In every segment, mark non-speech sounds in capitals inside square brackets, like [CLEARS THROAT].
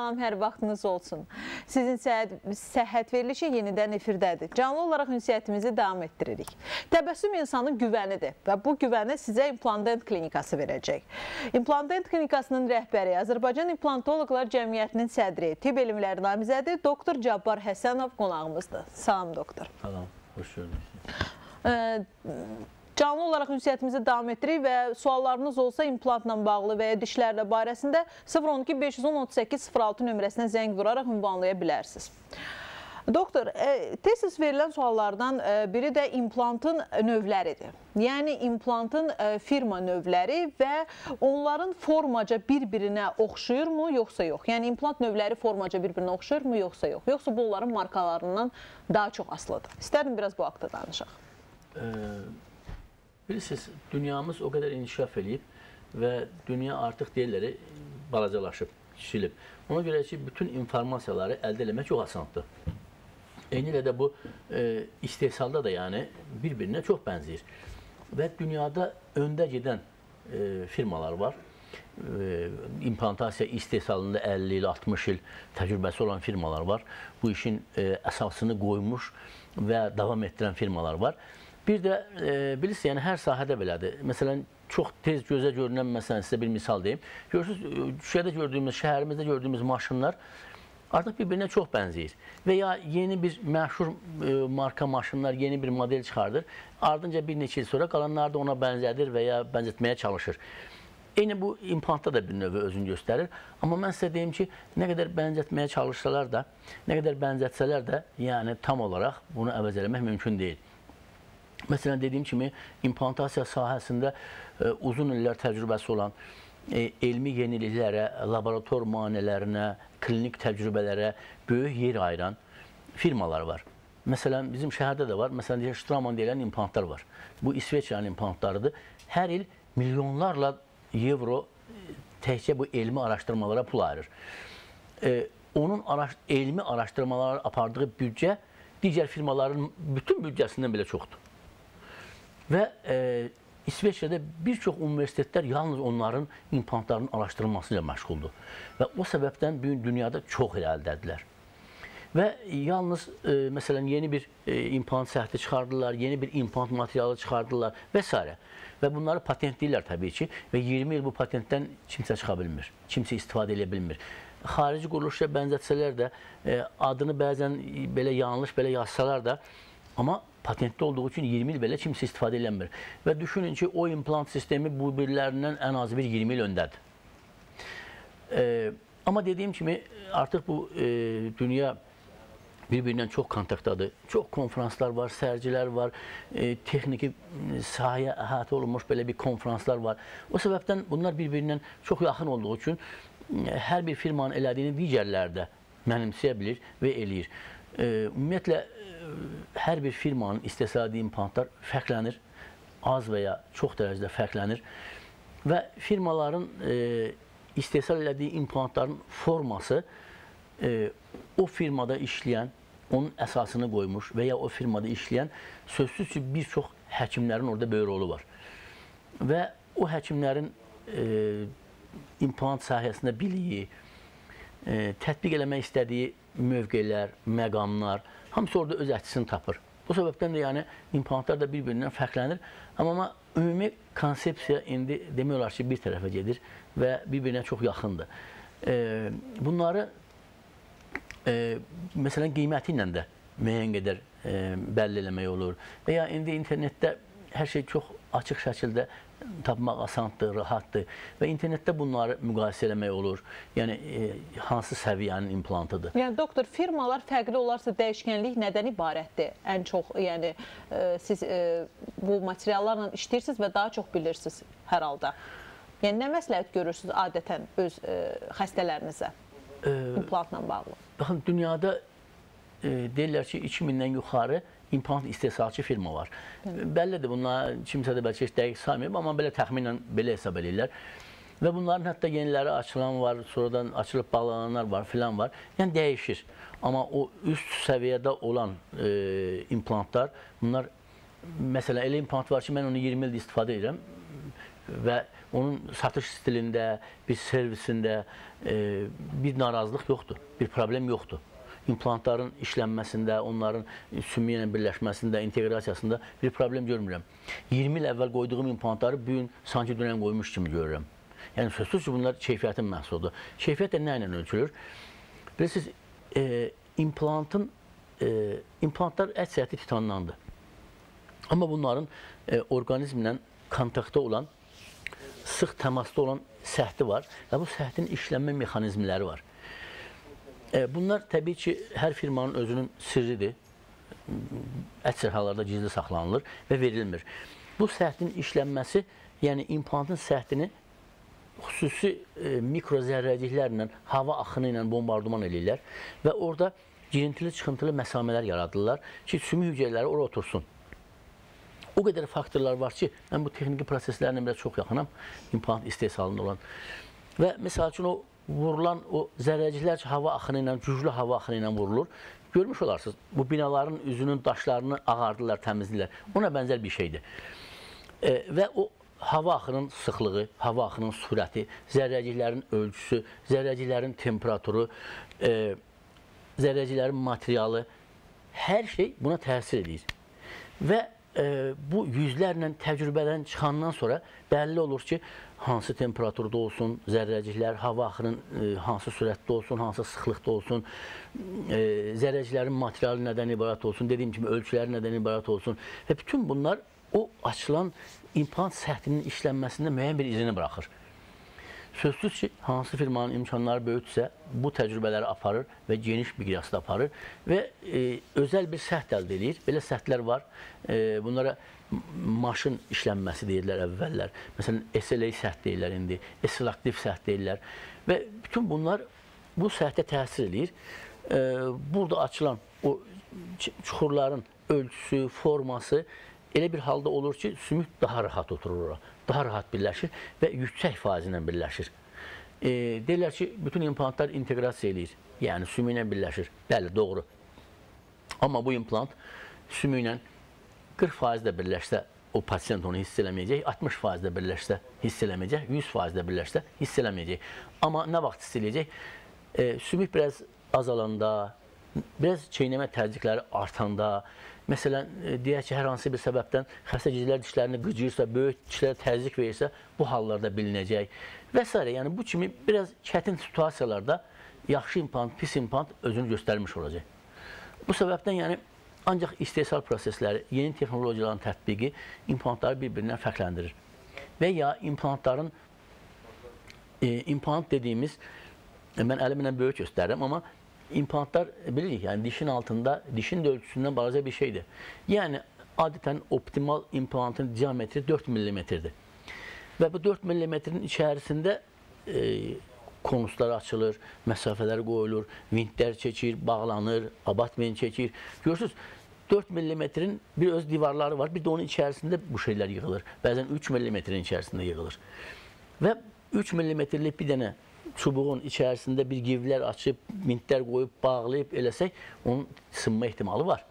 Salam, hər vaxtınız olsun. Sizin səhət, verilişi yenidən efirdədir. Canlı olaraq ünsiyyətimizi davam etdiririk. Təbəssüm insanın güvənidir və bu güvəni sizə İmplantdent klinikası verəcək. İmplantdent klinikasının rəhbəri, Azərbaycan İmplantoloqlar Cəmiyyətinin sədri, tibb elmləri namizədi doktor Cabbar Həsənov qonağımızdır. Salam doktor. Salam, xoş gördük. Canlı olaraq ünsiyyətimizi davam etdiririk və suallarınız olsa implantla bağlı və ya dişlərlə barəsində 012 510 38 06 nömrəsinə zəng vuraraq ünvanlaya bilərsiniz. Doktor, e, tez-tez verilən suallardan e, biri də implantın növləridir. Yəni implantın e, firma növləri və onların formaca bir-birinə oxşuyurmu, yoxsa yox? Yəni implant növləri formaca bir-birinə oxşuyurmu, yoxsa yox? Yoxsa bu onların markalarından daha çox asılıdır? İstərdim biraz bu haqda danışaq. Ee, Bilirsiniz, dünyamız o qədər inkişaf eləyib və dünya artıq deyirlər, balacalaşıb, kiçilib. Ona görə ki, bütün informasiyaları əldə eləmək çox asandır. Eyni ilə də bu e, istehsalda da yəni bir-birinə çox bənzəyir. Və dünyada öndə gedən e, firmalar var. E, implantasiya istehsalında 50 il, 60 il təcrübəsi olan firmalar var. Bu işin e, əsasını qoymuş və davam etdirən firmalar var. Bir də e, bilirsiniz, yəni hər sahədə belədir. Məsələn, çox tez gözə görünən məsələn sizə bir misal deyim. Görürsüz, Şuşada gördüyümüz, şəhərimizdə gördüyümüz maşınlar artıq bir-birinə çox bənzəyir. Və ya yeni bir məşhur e, marka maşınlar yeni bir model çıxardır. Ardınca bir neçə il sonra qalanlar da ona bənzədir və ya bənzətməyə çalışır. Eyni bu implantda da bir növ özünü göstərir. Amma mən sizə deyim ki, nə qədər bənzətməyə çalışsalar da, nə qədər bənzətsələr də, yəni tam olaraq bunu əvəz eləmək mümkün deyil. Məsələn, dediyim kimi, implantasiya sahəsində e, uzun illər təcrübəsi olan, e, elmi yeniliklərə, laborator müayinələrinə, klinik təcrübələrə böyük yer ayıran firmalar var. Məsələn, bizim şəhərdə də var. Məsələn, deyək, Straman deyilən implantlar var. Bu İsveçrənin implantlarıdır. Hər il milyonlarla evro e, təkcə bu elmi araşdırmalara pul ayırır. E, onun araş elmi araşdırmalara apardığı büdcə digər firmaların bütün büdcəsindən belə çoxdur. Və e, İsveçrədə bir çox universitetlər yalnız onların implantlarının araşdırılması ilə məşğuldur. Və o səbəbdən bu gün dünyada çox irəlidədirlər. Və yalnız e, məsələn yeni bir e, implant səhti çıxardılar, yeni bir implant materialı çıxardılar və s. Və bunları patentləyirlər təbii ki və 20 il bu patentdən kimsə çıxa bilmir, kimsə istifadə edə bilmir. Xarici quruluşa bənzətsələr də e, adını bəzən belə yanlış belə yazsalar da amma patentli olduğu üçün 20 il belə kimsə istifadə eləmir. Və düşünün ki, o implant sistemi bu birlərindən ən azı bir 20 il öndədir. E, amma dediyim kimi, artıq bu e, dünya bir-birindən çox kontaktdadır. Çox konfranslar var, sərgilər var, e, texniki sahəyə əhatə olunmuş belə bir konfranslar var. O səbəbdən bunlar bir-birindən çox yaxın olduğu üçün hər bir firmanın elədiyini digərləri də mənimsəyə bilir və eləyir. E, ümumiyyətlə, hər bir firmanın etdiyi implantlar fərqlənir. Az və ya çox dərəcədə fərqlənir. Və firmaların e, istehsal elədiyi implantların forması e, o firmada işləyən, onun əsasını qoymuş və ya o firmada işləyən sözsüz ki, bir çox həkimlərin orada böyük rolu var. Və o həkimlərin e, implant sahəsində biliyi, e, tətbiq eləmək istədiyi mövqelər, məqamlar, hamısı orada öz əksini tapır. Bu səbəbdən də yəni implantlar da bir-birindən fərqlənir. Amma ümumi konsepsiya indi demək olar ki, bir tərəfə gedir və bir-birinə çox yaxındır. E, bunları e, məsələn qiyməti ilə də müəyyən qədər e, bəlli eləmək olur. Və ya indi internetdə hər şey çox açıq şəkildə tapmaq asandır, rahatdır və internetdə bunları müqayisə eləmək olur. Yəni e, hansı səviyyənin implantıdır? Yəni doktor, firmalar fərqli olarsa dəyişkənlik nədən ibarətdir? Ən çox, yəni e, siz e, bu materiallarla işləyirsiniz və daha çox bilirsiniz hər halda. Yəni nə məsləhət görürsüz adətən öz e, xəstələrinizə e, implantla bağlı? Baxın, dünyada e, deyirlər ki, 2000-dən yuxarı implant istehsalçı firma var. Bəli. Bəllidir bunlar kimsə də bəlkə heç dəqiq saymayıb, amma belə təxminən belə hesab eləyirlər. Və bunların hətta yeniləri açılan var, sonradan açılıb bağlananlar var, filan var. Yəni dəyişir. Amma o üst səviyyədə olan e, implantlar, bunlar məsələn elə implant var ki, mən onu 20 ildir istifadə edirəm. və onun satış stilində, bir servisində e, bir narazılıq yoxdur, bir problem yoxdur. İmplantların işlənməsində, onların sümü ilə birləşməsində, inteqrasiyasında bir problem görmürəm. 20 il əvvəl qoyduğum implantları bu gün sanki dünən qoymuş kimi görürəm. Yəni sözsüz ki, bunlar keyfiyyətin məhsuludur. Keyfiyyət də nə ilə ölçülür? Bilirsiniz, e, implantın e, implantlar əksəriyyəti titandandır. Amma bunların e, orqanizmlə kontaktda olan, sıx təmasda olan səhti var və bu səhtin işlənmə mexanizmləri var. E, bunlar təbii ki, hər firmanın özünün sirridir. Əksər hallarda gizli saxlanılır və verilmir. Bu səhtin işlənməsi, yəni implantın səhtini xüsusi e, mikrozərrəciklərlə, hava axını ilə bombardıman eləyirlər və orada girintili çıxıntılı məsamələr yaradırlar ki, sümük hüceyrələri ora otursun. O qədər faktorlar var ki, mən bu texniki proseslərlə biraz çox yaxınam, implant istehsalında olan. Və misal üçün o vurulan o zərrəciklər hava axını ilə, güclü hava axını ilə vurulur. Görmüş olarsınız, bu binaların üzünün daşlarını ağardırlar, təmizləyirlər. Ona bənzər bir şeydir. E, və o hava axının sıxlığı, hava axının sürəti, zərrəciklərin ölçüsü, zərrəciklərin temperaturu, e, zərrəciklərin materialı, hər şey buna təsir edir. Və e, bu yüzlərlə təcrübədən çıxandan sonra bəlli olur ki, hansı temperaturda olsun, zərrəciklər, hava axının e, hansı sürətdə olsun, hansı sıxlıqda olsun, e, zərrəciklərin materialı nədən ibarət olsun, dediyim kimi ölçüləri nədən ibarət olsun və bütün bunlar o açılan implant səthinin işlənməsində müəyyən bir izini buraxır. Sözsüz ki, hansı firmanın imkanları böyüksə, bu təcrübələri aparır və geniş miqyasda aparır və e, özəl bir səhd əldə edir. Belə səhdlər var. E, bunlara maşın işlənməsi deyirlər əvvəllər. Məsələn, SLA səhd deyirlər indi, esilaktiv səhd deyirlər və bütün bunlar bu səhdə təsir edir. E, burada açılan o çuxurların ölçüsü, forması elə bir halda olur ki, sümük daha rahat oturur daha rahat birləşir və yüksək faizi ilə birləşir. E, deyirlər ki, bütün implantlar inteqrasiya eləyir, yəni sümük ilə birləşir. Bəli, doğru. Amma bu implant sümük ilə 40% də birləşsə, o pasiyent onu hiss eləməyəcək, 60% də birləşsə hiss eləməyəcək, 100% də birləşsə hiss eləməyəcək. Amma nə vaxt hiss eləyəcək? E, sümük biraz azalanda, biraz çeynəmə təzyiqləri artanda, Məsələn, e, deyək ki, hər hansı bir səbəbdən xəstə giclər dişlərini qıcıyırsa, böyük dişlərə təzyiq verirsə, bu hallarda bilinəcək və s. Yəni bu kimi biraz çətin situasiyalarda yaxşı implant, pis implant özünü göstərmiş olacaq. Bu səbəbdən yəni ancaq istehsal prosesləri, yeni texnologiyaların tətbiqi implantları bir-birindən fərqləndirir. Və ya implantların e, implant dediyimiz e, mən əlimlə böyük göstərirəm, amma implantlar bilirik, yəni dişin altında, dişin də ölçüsündən balaca bir şeydir. Yəni adətən optimal implantın diametri 4 mm-dir. Və bu 4 mm-in içərisində e, konuslar açılır, məsafələr qoyulur, vintlər çəkir, bağlanır, abatment çəkir. Görürsüz, 4 mm-in bir öz divarları var, bir də onun içərisində bu şeylər yığılır. Bəzən 3 mm-in içərisində yığılır. Və 3 mm-lik bir dənə çubuğun içərisində bir givlər açıb, mintlər qoyub, bağlayıb eləsək, onun sınma ehtimalı var.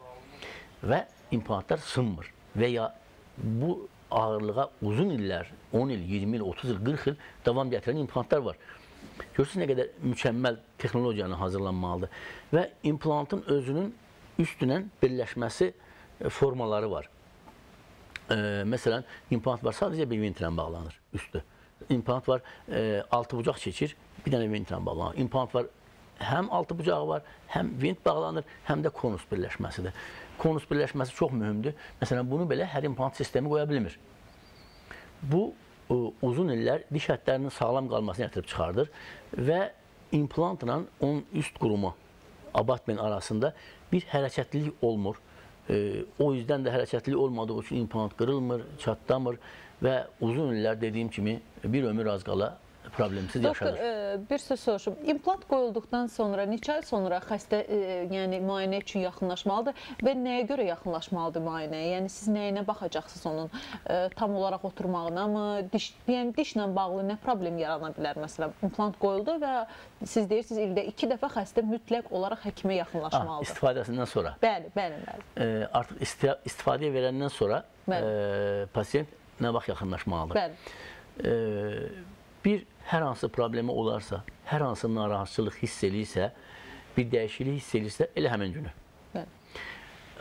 Və implantlar sınmır. Və ya bu ağırlığa uzun illər, 10 il, 20 il, 30 il, 40 il davam gətirən implantlar var. Görürsünüz nə qədər mükəmməl texnologiyanı hazırlanmalıdır. Və implantın özünün üstünə birləşməsi e, formaları var. E, məsələn, implant var, sadəcə bir ventrlə bağlanır üstü implant var, e, altı bucaq keçir, bir dənə ventlə bağlanır. İmplant var, həm altı bucağı var, həm vent bağlanır, həm də konus birləşməsidir. Konus birləşməsi çox mühümdür. Məsələn, bunu belə hər implant sistemi qoya bilmir. Bu ə, uzun illər diş ətlərinin sağlam qalmasını gətirib çıxardır və implantla onun üst qurumu abatmen arasında bir hərəkətlilik olmur. E, o yüzden də hərəkətli olmadığı üçün implant qırılmır, çatlamır və uzun illər dediyim kimi bir ömür az qala problemsiz yaşanır. Doktor, e, bir söz soruşum. İmplant qoyulduqdan sonra neçə ay sonra xəstə e, yəni müayinə üçün yaxınlaşmalıdır və nəyə görə yaxınlaşmalıdır müayinəyə? Yəni siz nəyinə baxacaqsınız onun e, tam olaraq oturmağına mı? Diş, yəni dişlə bağlı nə problem yarana bilər məsələn? İmplant qoyuldu və siz deyirsiniz ildə 2 dəfə xəstə mütləq olaraq həkimə yaxınlaşmalıdır. Ah, istifadəsindən sonra. Bəli, bəli, bəli. E, artıq istifadəyə verəndən sonra e, pasiyent nə vaxt yaxınlaşmalıdır? Bəli. e, bir hər hansı problemi olarsa, hər hansı narahatçılıq hiss eləyirsə, bir dəyişiklik hiss eləyirsə, elə həmin günü. Bəli.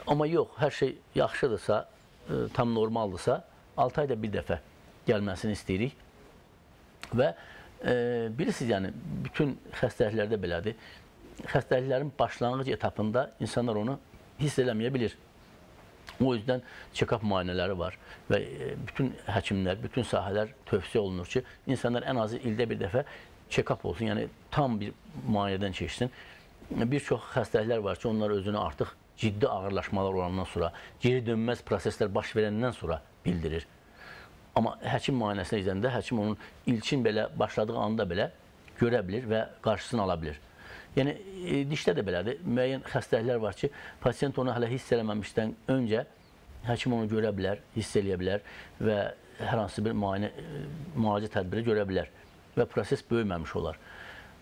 Amma yox, hər şey yaxşıdırsa, e, tam normaldırsa, 6 ayda bir dəfə gəlməsini istəyirik. Və e, bilirsiniz, yəni bütün xəstəliklərdə belədir. Xəstəliklərin başlanğıc etapında insanlar onu hiss eləməyə bilir. O yüzden check-up müayinələri var və e, bütün həkimlər, bütün sahələr tövsiyə olunur ki, insanlar ən azı ildə bir dəfə check-up olsun, yəni tam bir müayinədən keçsin. Bir çox xəstəliklər var ki, onlar özünü artıq ciddi ağırlaşmalar olandan sonra, geri dönməz proseslər baş verəndən sonra bildirir. Amma həkim müayinəsinə izləndə həkim onun ilkin belə başladığı anda belə görə bilir və qarşısını ala bilir. Yəni e, dişdə də belədir. Müəyyən xəstəliklər var ki, pasiyent onu hələ hiss eləməmişdən öncə həkim onu görə bilər, hiss eləyə bilər və hər hansı bir müayinə e, müalicə tədbiri görə bilər və proses böyüməmiş olar.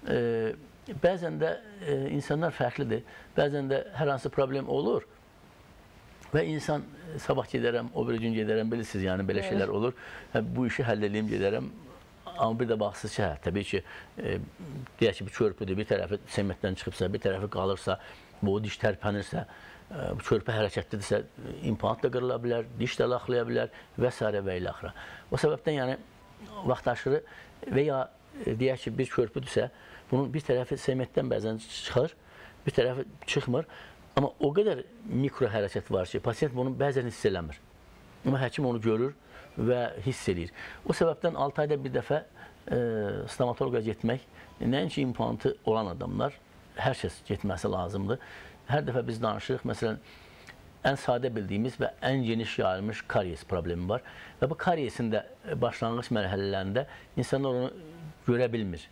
E, bəzən də e, insanlar fərqlidir. Bəzən də hər hansı problem olur və insan e, sabah gedərəm, o bir gün gedərəm, bilirsiniz, yəni belə şeylər olur. Hə, bu işi həll edeyim, gedərəm. Amma bir də baxsız ki, hə, təbii ki, e, deyək ki, bir körpüdür, bir tərəfi sementdən çıxıbsa, bir tərəfi qalırsa, bu diş tərpənirsə, e, bu körpü hərəkətlidirsə, implant da qırıla bilər, diş də laxlaya bilər və s. və ilə axıra. O səbəbdən yəni vaxt aşırı və ya e, deyək ki, bir körpüdürsə, bunun bir tərəfi sementdən bəzən çıxır, bir tərəfi çıxmır. Amma o qədər mikro hərəkət var ki, pasiyent bunu bəzən hiss eləmir. Amma həkim onu görür və hiss eləyir. O səbəbdən 6 ayda bir dəfə e, stomatoloqa getmək, nəinki implantı olan adamlar, hər kəs getməsi lazımdır. Hər dəfə biz danışırıq, məsələn, ən sadə bildiyimiz və ən geniş yayılmış karies problemi var. Və bu kariesin də başlanğıc mərhələlərində insanlar onu görə bilmir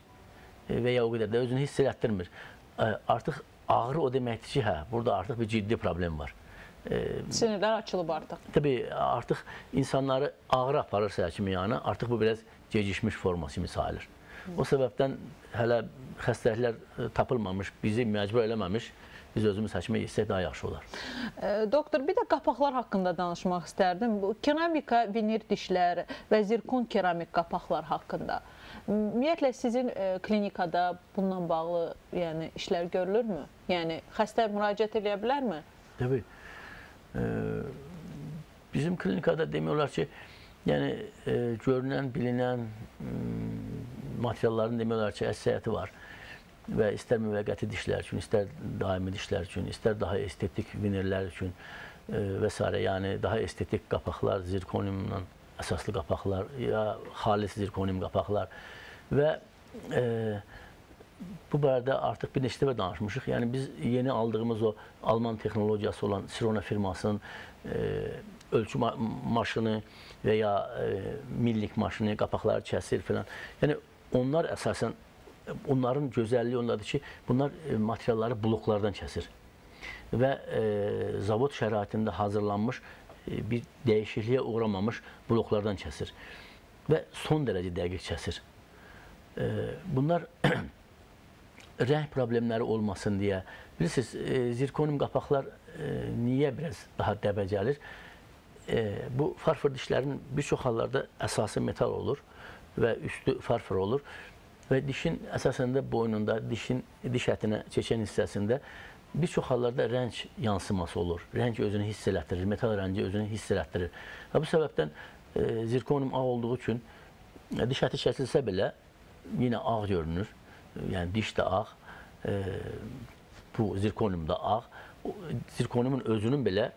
və ya o qədər də özünü hiss elətdirmir. E, artıq ağrı o deməkdir ki, hə, burada artıq bir ciddi problem var. Sinirlər açılıb artıq. Təbii, artıq insanları ağrı aparırsa həkimin yanına, artıq bu biraz gecikmiş forması kimi sayılır. O səbəbdən hələ xəstəliklər tapılmamış, bizi məcbur eləməmiş, biz özümüz həkimə getsək daha yaxşı olar. Doktor, bir də qapaqlar haqqında danışmaq istərdim. Bu keramika, vinir dişlər və zirkon keramik qapaqlar haqqında. Ümumiyyətlə sizin klinikada bununla bağlı yəni işlər görülürmü? Yəni xəstə müraciət edə bilərmi? Təbii bizim klinikada demək olar ki, yəni e, görünən, bilinən materialların demək olar ki, əksəriyyəti var və istər müvəqqəti dişlər üçün, istər daimi dişlər üçün, istər daha estetik vinirlər üçün e, və s. yəni daha estetik qapaqlar, zirkoniumla əsaslı qapaqlar ya xalis zirkonium qapaqlar və e, bu barədə artıq bir neçə dəfə danışmışıq. Yəni biz yeni aldığımız o Alman texnologiyası olan Sirona firmasının e, ölçü ma maşını və ya e, millik maşını, qapaqları kəsir filan. Yəni onlar əsasən onların gözəlliyi ondadır ki, bunlar e, materialları bloklardan kəsir və e, zavod şəraitində hazırlanmış e, bir dəyişikliyə uğramamış bloklardan kəsir və son dərəcə dəqiq kəsir. E, bunlar [CLEARS THROAT] rəng problemləri olmasın deyə. Bilirsiniz, e, zirkonium qapaqlar e, niyə biraz daha dəbə gəlir? E, bu farfor dişlərin bir çox hallarda əsası metal olur və üstü farfor olur və dişin əsasən də boynunda, dişin diş ətinə çəkən hissəsində bir çox hallarda rəng yansıması olur. Rəng özünü hiss elətdirir, metal rəngi özünü hiss elətdirir. Və bu səbəbdən e, zirkonium ağ olduğu üçün e, diş əti kəsilsə belə yenə ağ görünür yəni diş də ağ, e, bu zirkonium da ağ. Zirkoniumun özünün belə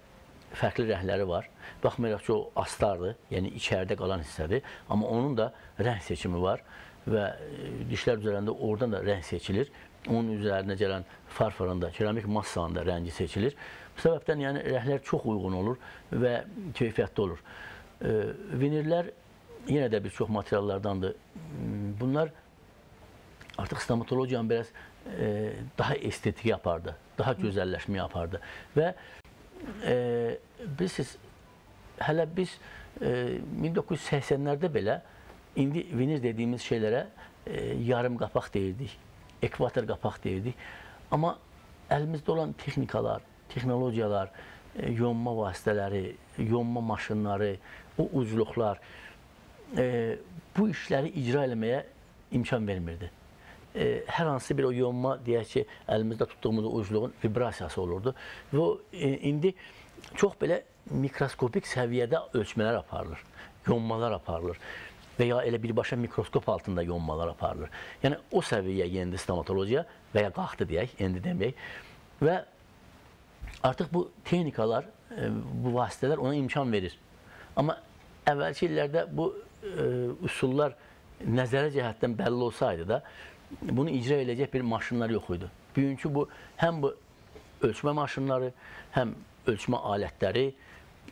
fərqli rəngləri var. Baxmayaraq ki, o astardır, yəni içəridə qalan hissədir, amma onun da rəng seçimi var və e, dişlər üzərində oradan da rəng seçilir. Onun üzərinə gələn farforun da, keramik massanın da rəngi seçilir. Bu səbəbdən yəni rənglər çox uyğun olur və keyfiyyətli olur. E, vinirlər yenə də bir çox materiallardandır. Bunlar artıq stomatologiyanı biraz e, daha estetik yapardı, daha gözəlləşmə yapardı. Və e, bilirsiniz, hələ biz e, 1980-lərdə belə indi vinir dediyimiz şeylərə e, yarım qapaq deyirdik, ekvator qapaq deyirdik. Amma əlimizdə olan texnikalar, texnologiyalar, e, yonma vasitələri, yonma maşınları, o ucluqlar e, bu işləri icra eləməyə imkan vermirdi. E, hər hansı bir o yonma deyək ki, əlimizdə tutduğumuz ucluğun vibrasiyası olurdu və e, indi çox belə mikroskopik səviyyədə ölçmələr aparılır, yonmalar aparılır və ya elə birbaşa mikroskop altında yonmalar aparılır. Yəni o səviyyəyə yendi stomatologiya və ya qalxdı deyək, endi deməyək. Və artıq bu texnikalar, e, bu vasitələr ona imkan verir. Amma əvvəlki illərdə bu e, üsullar nəzərə cəhətdən bəlli olsaydı da bunu icra edəcək bir maşınlar yox idi. Bugünkü bu həm bu ölçmə maşınları, həm ölçmə alətləri,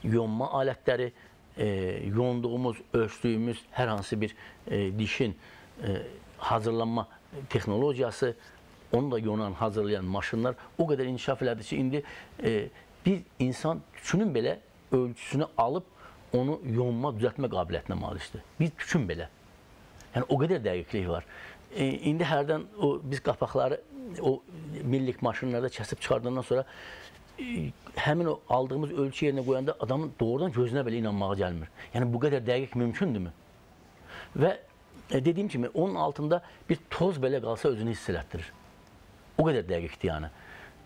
yonma alətləri, e, yonduğumuz, ölçdüyümüz hər hansı bir e, dişin e, hazırlanma texnologiyası, onu da yonan, hazırlayan maşınlar o qədər inkişaf elədi ki, indi e, bir insan tükünün belə ölçüsünü alıb onu yonma, düzəltmə qabiliyyətinə malikdir. Bir tükün belə. Yəni o qədər dəqiqlik var. E, indi hərdən o biz qapaqları o millik maşınlarda kəsib çıxardandan sonra həmin o aldığımız ölçü yerinə qoyanda adamın doğrudan gözünə belə inanmağa gəlmir. Yəni bu qədər dəqiq mümkündürmü? Və e, dediyim kimi onun altında bir toz belə qalsa özünü hiss elətdirir. O qədər dəqiqdir yəni.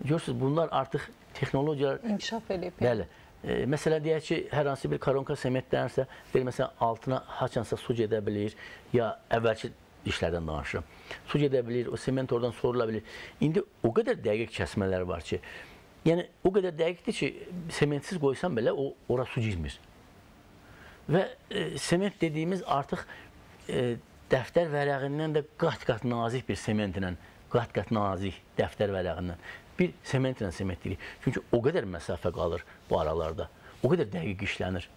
Görürsüz bunlar artıq texnologiyalar inkişaf edib. Bəli. E, məsələn deyək ki, hər hansı bir koronka sementdənsə, bir məsələn altına haçansa su gedə bilir, ya əvvəlki dişlərdən danışıram. Su gedə bilir, o sement oradan sorula bilir. İndi o qədər dəqiq kəsmələr var ki, Yəni o qədər dəqiqdir ki, sementsiz qoysan belə o ora su girmir. Və e, sement dediyimiz artıq e, dəftər vərəqindən də qat-qat nazik bir sementlə, qat-qat nazik dəftər vərəqindən bir sementlə sementlirik. Çünki o qədər məsafə qalır bu aralarda. O qədər dəqiq işlənir.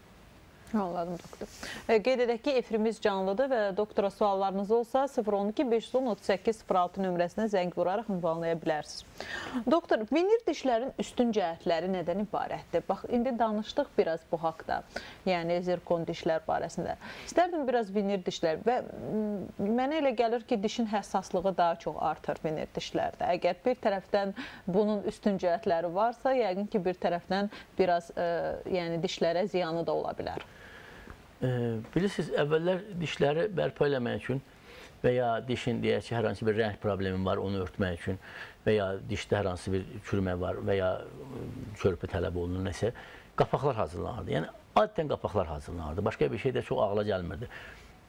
Anladım doktor. E, qeyd edək ki, efirimiz canlıdır və doktora suallarınız olsa 012 510 38 06 nömrəsinə zəng vuraraq ünvanlaya bilərsiniz. Doktor, vinir dişlərin üstün cəhətləri nədən ibarətdir? Bax, indi danışdıq biraz bu haqda. Yəni zirkon dişlər barəsində. İstərdim biraz vinir dişlər və mənə elə gəlir ki, dişin həssaslığı daha çox artır vinir dişlərdə. Əgər bir tərəfdən bunun üstün cəhətləri varsa, yəqin ki, bir tərəfdən biraz ə, e, yəni dişlərə ziyanı da ola bilər. Bilirsiniz, əvvəllər dişləri bərpa eləmək üçün və ya dişin deyək ki, hər hansı bir rəng problemi var, onu örtmək üçün və ya dişdə hər hansı bir çürümə var və ya körpü tələb olunur nəsə, qapaqlar hazırlanırdı. Yəni adətən qapaqlar hazırlanırdı. Başqa bir şey də çox ağla gəlmirdi.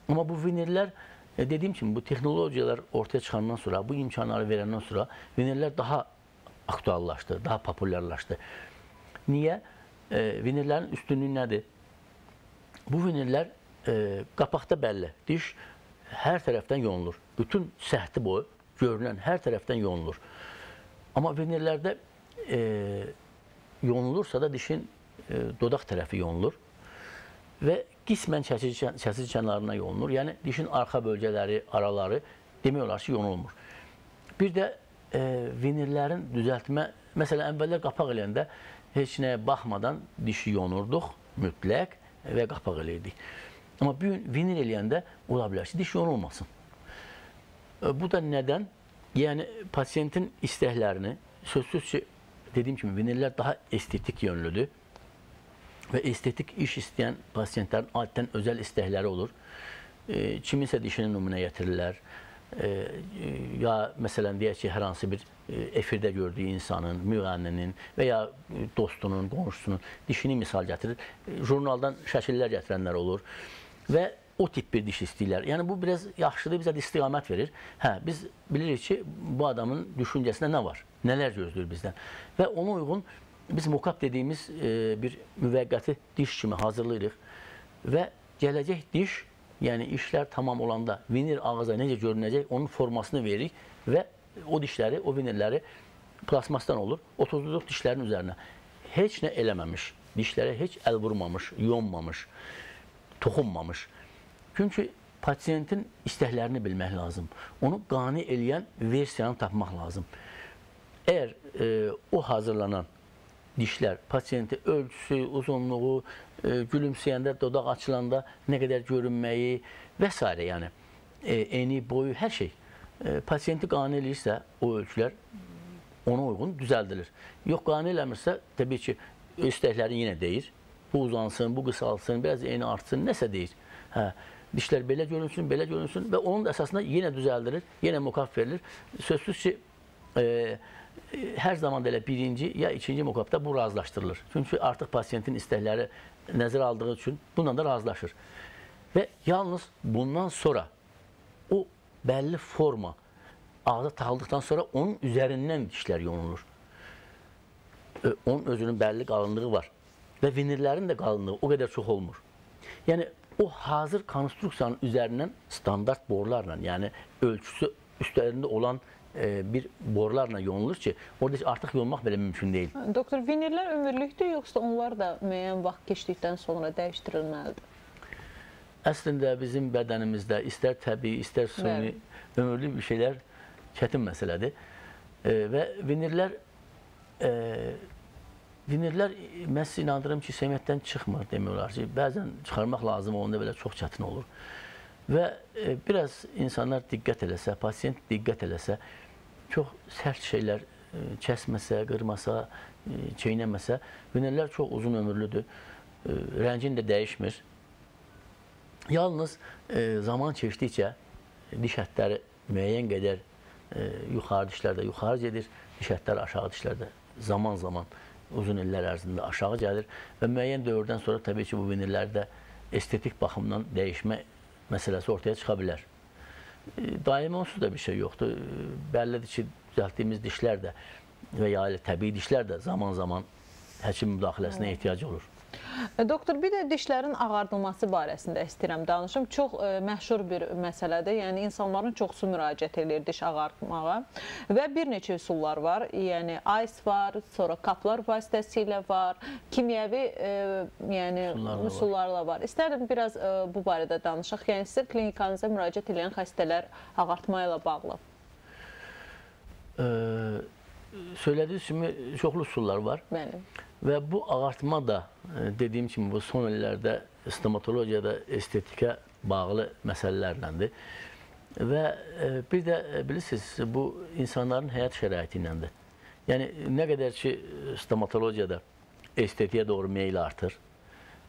Amma bu vinirlər e, dediyim kimi bu texnologiyalar ortaya çıxandan sonra, bu imkanları verəndən sonra vinirlər daha aktuallaşdı, daha populyarlaşdı. Niyə? E, vinirlərin üstünlüyü nədir? Bu vinillər e, qapaqda bəlli. Diş hər tərəfdən yonulur. Bütün səhti boyu görünən hər tərəfdən yonulur. Amma vinillərdə e, yonulursa da dişin e, dodaq tərəfi yonulur və qismən kəsici, kəsici kənarına yonulur. Yəni dişin arxa bölgələri, araları demək olar ki, yonulmur. Bir də e, vinillərin düzəltmə, məsələn, əvvəllər qapaq eləyəndə heç nəyə baxmadan dişi yonurduq mütləq və qapaq eləyirdik. Amma bu gün vinil eləyəndə ola bilər ki, diş yorulmasın. Bu da nədən? Yəni pasiyentin istəklərini sözsüz ki, dediyim kimi vinillər daha estetik yönlüdür və estetik iş istəyən pasiyentlərin adətən özəl istəkləri olur. E, kiminsə dişini nümunə gətirirlər. Ya məsələn deyək ki, hər hansı bir efirdə gördüyü insanın, müğənninin və ya dostunun, qonşusunun dişini misal gətirir. Jurnaldan şəkillər gətirənlər olur və o tip bir diş istəyirlər. Yəni bu biraz yaxşıdır, bizə də istiqamət verir. Hə, biz bilirik ki, bu adamın düşüncəsində nə var? Nələr gözləyir bizdən? Və ona uyğun biz mokap dediyimiz e, bir müvəqqəti diş kimi hazırlayırıq və gələcək diş yəni işlər tamam olanda vinir ağıza necə görünəcək, onun formasını veririk və o dişləri, o vinirləri plasmasdan olur, otuzluq dişlərin üzərinə. Heç nə eləməmiş, dişlərə heç əl vurmamış, yonmamış, toxunmamış. Çünki pasiyentin istəklərini bilmək lazım. Onu qane eləyən versiyanı tapmaq lazım. Əgər e, o hazırlanan dişlər, pasiyenti ölçüsü, uzunluğu, e, gülümsəyəndə, dodaq açılanda nə qədər görünməyi və s. yəni e, eni, boyu, hər şey e, pasiyenti qane eləyirsə, o ölçülər ona uyğun düzəldilir. Yox, qane eləmirsə, təbii ki, istəklərini yenə deyir. Bu uzansın, bu qısalsın, biraz eni artsın, nəsə deyir. Hə. dişlər belə görünsün, belə görünsün və onun da əsasında yenə düzəldilir, yenə mokap verilir. Sözsüz ki, e, hər zaman da elə birinci ya ikinci mokapda bu razılaşdırılır. Çünki artıq pasiyentin istəkləri nəzərə aldığı üçün bununla da razılaşır. Və yalnız bundan sonra o bəlli forma ağza taxıldıqdan sonra onun üzərindən dişlər yonulur. Ö- Onun özünün bəlli qalınlığı var və vinirlərin də qalınlığı o qədər çox olmur. Yəni o hazır konstruksiyanın üzərindən standart borularla, yəni ölçüsü üstlərində olan e, bir borularla yonulur ki, orada artıq yonmaq belə mümkün deyil. Doktor, vinirlər ömürlükdür, yoxsa onlar da müəyyən vaxt keçdikdən sonra dəyişdirilməlidir? Əslində bizim bədənimizdə istər təbii, istər suni ömürlü bir şeylər çətin məsələdir. E, və vinirlər e, vinirlər mən sizi inandırım ki, semiyyətdən çıxmır demək olar ki, bəzən çıxarmaq lazım onda belə çox çətin olur. Və e, biraz insanlar diqqət eləsə, pasiyent diqqət eləsə, çox sərt şeylər e, kəsməsə, qırmasa, e, çeynəməsə, vinirlər çox uzun ömürlüdür. E, rəngin də dəyişmir. Yalnız zaman keçdikcə diş ətləri müəyyən qədər yuxarı dişlərdə yuxarı gedir, diş ətləri aşağı dişlərdə zaman-zaman uzun illər ərzində aşağı gəlir və müəyyən dövrdən sonra təbii ki, bu vinirlərdə estetik baxımdan dəyişmə məsələsi ortaya çıxa bilər. Daimi onsuz da bir şey yoxdur. Bəllidir ki, düzəltdiyimiz dişlər də və ya elə təbii dişlər də zaman-zaman həkim müdaxiləsinə ehtiyac olur. E, Doktor, bir də dişlərin ağardılması barəsində istəyirəm danışım. Çox ə, məşhur bir məsələdir. Yəni insanların çoxsu müraciət edir diş ağartmağa və bir neçə üsullar var. Yəni ice var, sonra kaplar vasitəsilə var, kimyəvi ə, yəni Üsullar da var. üsullarla var. İstərdim biraz ə, bu barədə danışaq. Yəni sizin klinikanıza müraciət edən xəstələr ağartma ilə bağlı. Ee, söylədiyiniz kimi çoxlu üsullar var Bəli. Və bu ağartma da e, dediyim kimi bu son illərdə stomatologiyada estetikə bağlı məsələlərləndir. Və e, bir də e, bilirsiniz bu insanların həyat şəraiti iləndir. Yəni nə qədər ki stomatologiyada estetiyə doğru meyl artır,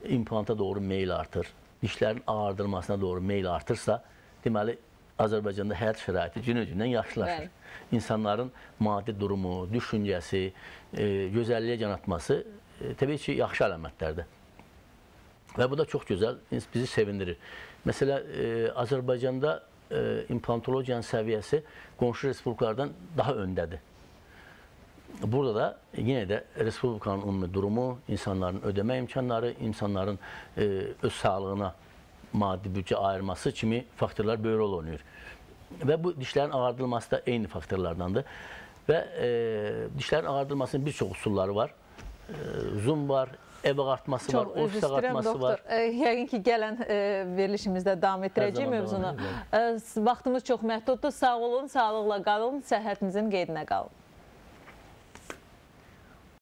implanta doğru meyl artır, dişlərin ağardılmasına doğru meyl artırsa, deməli Azərbaycanda həyat şəraiti günü-gündən yaxşılaşır. İnsanların maddi durumu, düşüncəsi, e, gözəlliyə can atması e, təbii ki, yaxşı əlamətlərdir. Və bu da çox gözəl, bizi sevindirir. Məsələ, e, Azərbaycanda e, implantologiyanın səviyyəsi qonşu respublikalardan daha öndədir. Burada da yenə də respublikanın ümumi durumu, insanların ödəmə imkanları, insanların e, öz sağlığına maddi büdcə ayırması kimi faktorlar böyük rol oynayır. Və bu dişlərin ağardılması da eyni faktorlardandır. Və e, dişlərin ağardılmasının bir çox üsulları var. E, zoom var, ev ağartması var, Çox ofis üzr istəyirəm ağartması doktor. var. E, Yəqin ki, gələn e, verilişimizdə davam etdirəcəyik mövzunu. E, Vaxtımız çox məhduddur. Sağ olun, sağlıqla qalın, səhhətinizin qeydinə qalın.